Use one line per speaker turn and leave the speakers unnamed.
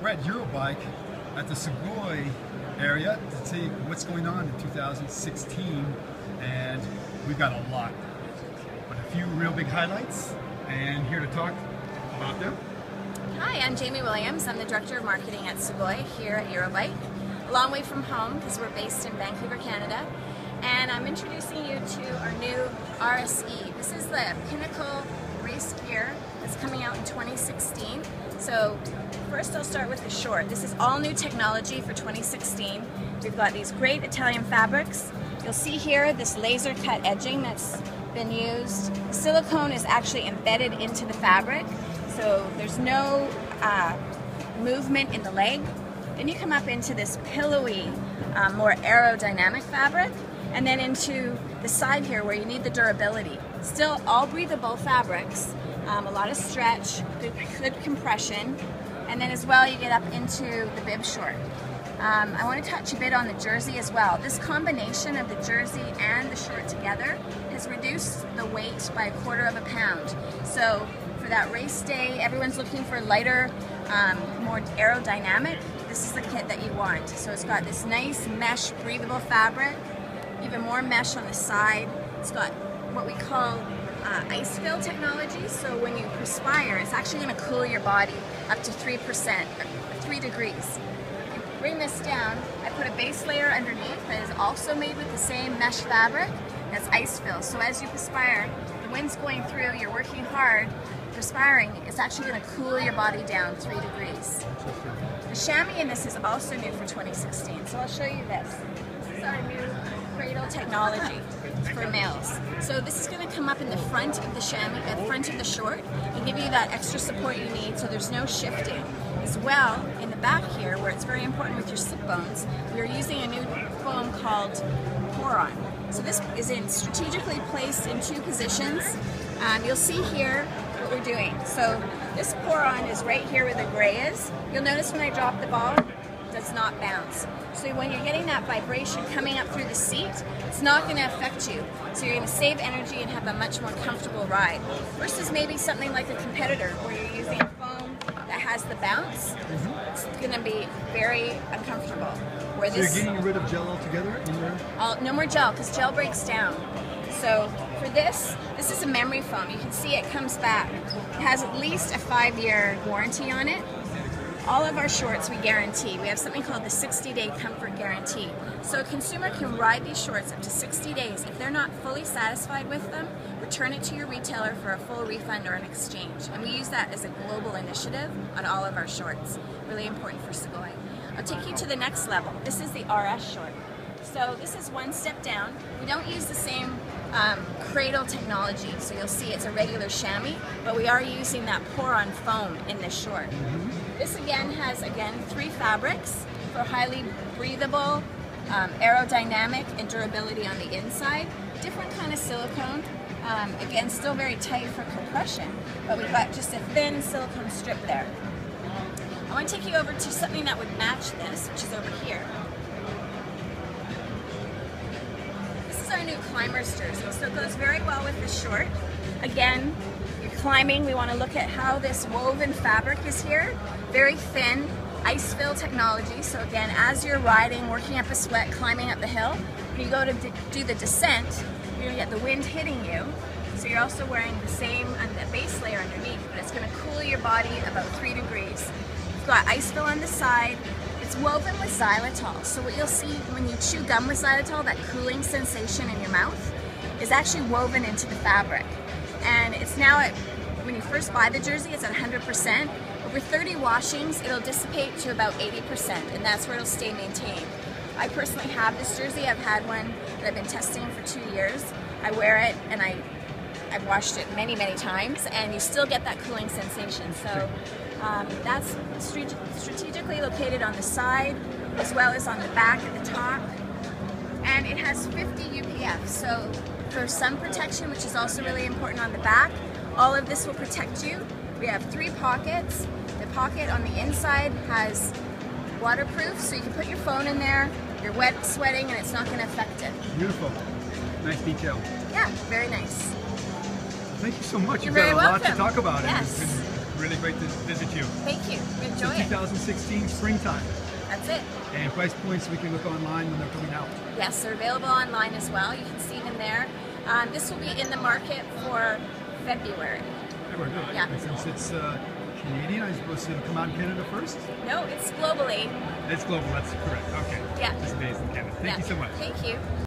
We're at Eurobike at the Sugoi area to see what's going on in 2016 and we've got a lot. But a few real big highlights and here to talk about them.
Hi, I'm Jamie Williams. I'm the Director of Marketing at Sugoi here at Eurobike. A long way from home because we're based in Vancouver, Canada. And I'm introducing you to our new RSE. This is the pinnacle race gear that's coming out in 2016. So first I'll start with the short. This is all new technology for 2016. We've got these great Italian fabrics. You'll see here this laser cut edging that's been used. Silicone is actually embedded into the fabric, so there's no uh, movement in the leg. Then you come up into this pillowy, um, more aerodynamic fabric, and then into the side here where you need the durability. Still all breathable fabrics, um, a lot of stretch, good, good, compression, and then as well you get up into the bib short. Um, I want to touch a bit on the jersey as well. This combination of the jersey and the short together has reduced the weight by a quarter of a pound. So for that race day, everyone's looking for lighter, um, more aerodynamic, this is the kit that you want. So it's got this nice mesh breathable fabric, even more mesh on the side. It's got what we call uh, Icefil technology. So when you perspire, it's actually going to cool your body up to 3%, 3 degrees. You bring this down, I put a base layer underneath that is also made with the same mesh fabric. That's Icefil. So as you perspire, the wind's going through, you're working hard, perspiring, it's actually going to cool your body down 3 degrees. The chamois in this is also new for 2016. So I'll show you this. This is our new cradle technology for males. So this is going come up in the front of the chamois, at the front of the short, and give you that extra support you need so there's no shifting. As well, in the back here, where it's very important with your slip bones, we are using a new foam called Poron. So this is in strategically placed in two positions. Um, you'll see here what we're doing. So this Poron is right here where the gray is. You'll notice when I drop the ball, does not bounce. So when you're getting that vibration coming up through the seat, it's not going to affect you. So you're going to save energy and have a much more comfortable ride. Versus maybe something like a competitor where you're using foam that has the bounce, mm-hmm. it's going to be very uncomfortable.
Where so this, you're getting rid of gel altogether?
All, no more gel because gel breaks down. So for this, this is a memory foam. You can see it comes back. It has at least a five-year warranty on it all of our shorts we guarantee. We have something called the 60-day comfort guarantee. So a consumer can ride these shorts up to 60 days. If they're not fully satisfied with them, return it to your retailer for a full refund or an exchange. And we use that as a global initiative on all of our shorts. Really important for Sugoi. I'll take you to the next level. This is the RS short. So this is one step down. We don't use the same um, cradle technology, so you'll see it's a regular chamois, but we are using that Poron foam in this short. Mm-hmm. This again has, again, three fabrics for highly breathable, um, aerodynamic, and durability on the inside. Different kind of silicone. Um, again, still very tight for compression, but we've got just a thin silicone strip there. I want to take you over to something that would match this, which is over here. Our new climber's jersey. So it goes very well with the short. Again, you're climbing, we want to look at how this woven fabric is here. Very thin, Icefil technology. So again, as you're riding, working up a sweat, climbing up the hill, when you go to do the descent, you're gonna get the wind hitting you. So you're also wearing the same the base layer underneath, but it's gonna cool your body about three degrees. You've got Icefil on the side, it's woven with xylitol. So what you'll see when you chew gum with xylitol, that cooling sensation in your mouth, is actually woven into the fabric. And it's now at, when you first buy the jersey, it's at 100%. Over 30 washings, it'll dissipate to about 80%, and that's where it'll stay maintained. I personally have this jersey. I've had one that I've been testing for two years. I wear it and I I've washed it many, many times, and you still get that cooling sensation. So um, that's strategically located on the side, as well as on the back at the top. And it has 50 UPF, so for sun protection, which is also really important on the back, all of this will protect you. We have three pockets. The pocket on the inside has waterproof, so you can put your phone in there, you're wet, sweating, and it's not going to affect it.
Beautiful. Nice detail.
Yeah, very nice.
Thank you so much.
You're
You've got a
welcome.
lot to talk about.
Yes.
It's really great to visit you.
Thank you. Enjoy it.
2016 springtime.
That's it.
And price points we can look online when they're coming out.
Yes, they're available online as well. You can see them there. Um, this will be in the market for February.
February, good.
Yeah.
And since it's uh, Canadian, I'm supposed to come out in Canada first?
No, it's globally.
It's global, that's correct. Okay.
Yeah.
Just based in Canada. Thank
Yeah.
you so much.
Thank you.